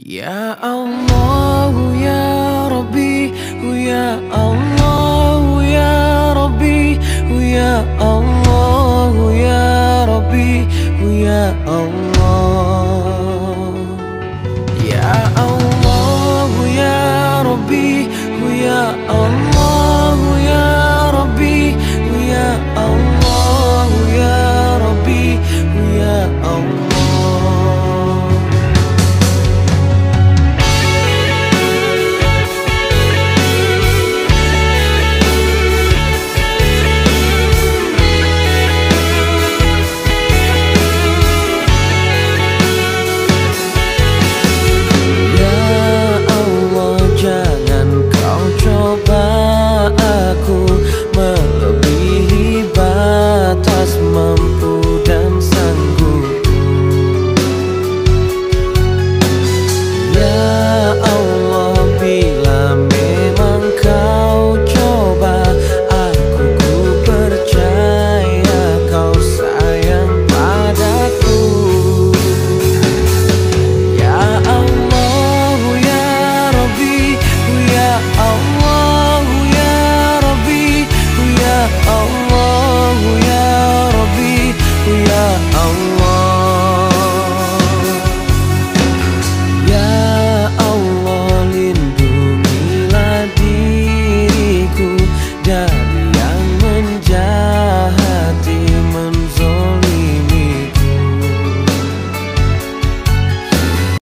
Ya Allah ya Rabbi ya Allah ya Rabbi ya Allah ya Rabbi ya Allah. Ya Allah ya Rabbi ya Allah ya Rabbi ya Allah ya Rabbi ya Allah.